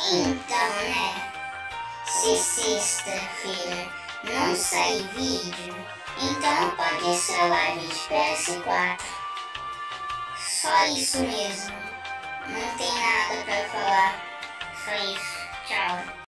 Então, né? Se sexta-feira não sair vídeo, então pode ser live de PS4. Só isso mesmo. Não tem nada pra falar. Só isso.